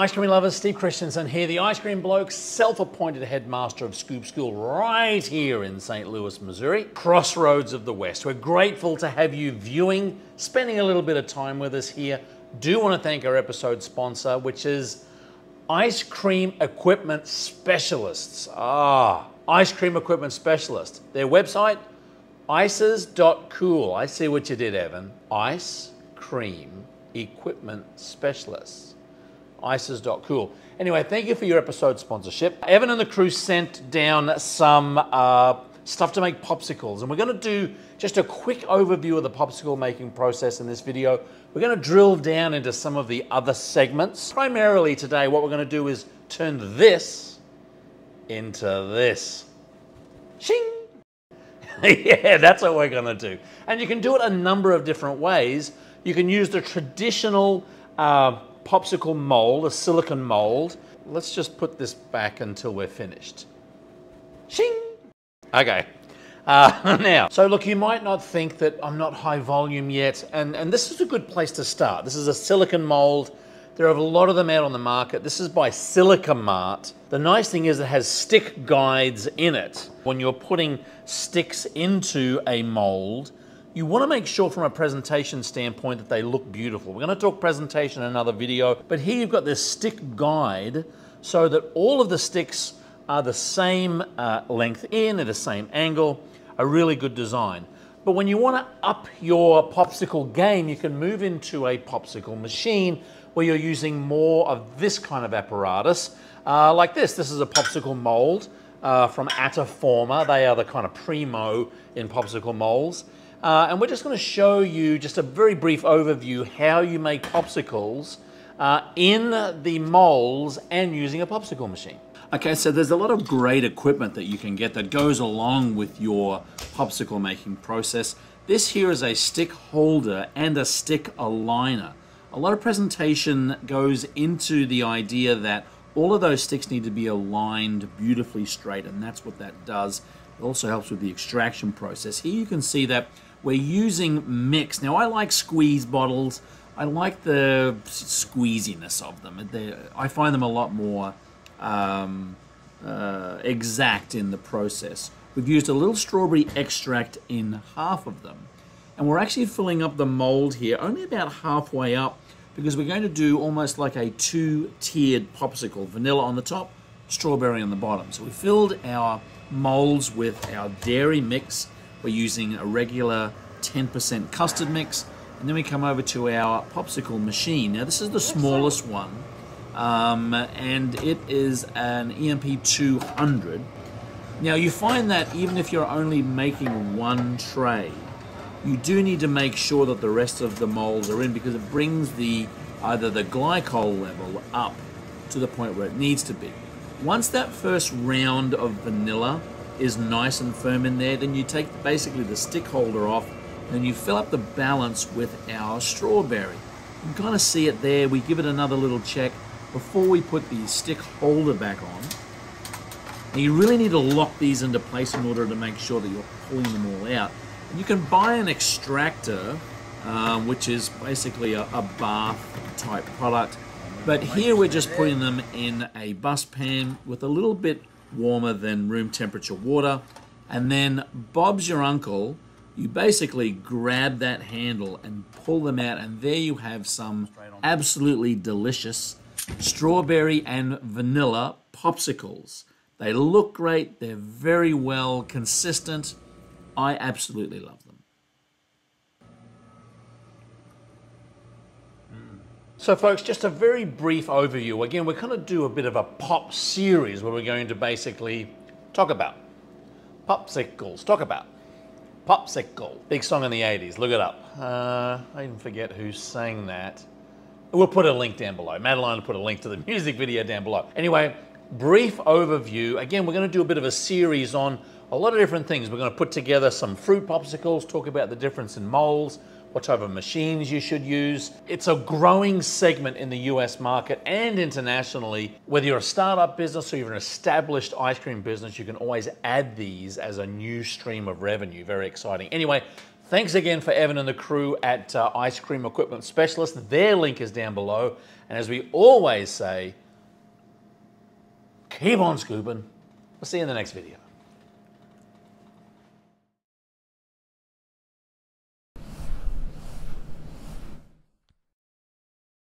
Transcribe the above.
Ice cream lovers, Steve Christensen here, the ice cream bloke, self appointed headmaster of Scoop School right here in St. Louis, Missouri, crossroads of the West. We're grateful to have you viewing, spending a little bit of time with us here. Do want to thank our episode sponsor, which is Ice Cream Equipment Specialists. Ah, Ice Cream Equipment Specialist. Their website, ices.cool. I see what you did, Evan. Ice Cream Equipment Specialists ices.cool. Anyway, thank you for your episode sponsorship. Evan and the crew sent down some uh, stuff to make popsicles, and we're going to do just a quick overview of the popsicle making process in this video. We're going to drill down into some of the other segments. Primarily today, what we're going to do is turn this into this. Shing! yeah, that's what we're going to do. And you can do it a number of different ways. You can use the traditional uh, popsicle mold, a silicon mold. Let's just put this back until we're finished. Shing! Okay. Uh, now, so look, you might not think that I'm not high volume yet, and, and this is a good place to start. This is a silicon mold. There are a lot of them out on the market. This is by Silikomart. The nice thing is it has stick guides in it. When you're putting sticks into a mold, you want to make sure from a presentation standpoint that they look beautiful. We're going to talk presentation in another video, but here you've got this stick guide so that all of the sticks are the same uh, length in, at the same angle, a really good design. But when you want to up your popsicle game, you can move into a popsicle machine where you're using more of this kind of apparatus, uh, like this. This is a popsicle mold uh, from Ataforma. They are the kind of primo in popsicle molds. Uh, and we're just going to show you just a very brief overview how you make popsicles uh, in the molds and using a popsicle machine. Okay, so there's a lot of great equipment that you can get that goes along with your popsicle making process. This here is a stick holder and a stick aligner. A lot of presentation goes into the idea that all of those sticks need to be aligned beautifully straight, and that's what that does. It also helps with the extraction process. Here you can see that we're using mix. Now, I like squeeze bottles. I like the squeeziness of them. They're, I find them a lot more um, uh, exact in the process. We've used a little strawberry extract in half of them. And we're actually filling up the mold here only about halfway up because we're going to do almost like a two-tiered popsicle. Vanilla on the top, strawberry on the bottom. So we filled our molds with our dairy mix we're using a regular 10% custard mix. And then we come over to our popsicle machine. Now this is the smallest one. Um, and it is an EMP 200. Now you find that even if you're only making one tray, you do need to make sure that the rest of the molds are in because it brings the either the glycol level up to the point where it needs to be. Once that first round of vanilla is nice and firm in there, then you take basically the stick holder off and you fill up the balance with our strawberry. You can kind of see it there. We give it another little check before we put the stick holder back on. And you really need to lock these into place in order to make sure that you're pulling them all out. And you can buy an extractor, um, which is basically a, a bath type product. But here we're just putting them in a bus pan with a little bit warmer than room temperature water. And then Bob's your uncle. You basically grab that handle and pull them out, and there you have some absolutely delicious strawberry and vanilla popsicles. They look great, they're very well consistent. I absolutely love them. So folks, just a very brief overview. Again, we're to do a bit of a pop series where we're going to basically talk about popsicles, talk about popsicle. Big song in the 80s, look it up. Uh, I even forget who sang that. We'll put a link down below. Madeline will put a link to the music video down below. Anyway, brief overview. Again, we're going to do a bit of a series on a lot of different things. We're going to put together some fruit popsicles, talk about the difference in molds, what type of machines you should use. It's a growing segment in the US market and internationally. Whether you're a startup business or you're an established ice cream business, you can always add these as a new stream of revenue. Very exciting. Anyway, Thanks again for Evan and the crew at uh, Ice Cream Equipment Specialist. Their link is down below. And as we always say, keep on scooping. We'll see you in the next video.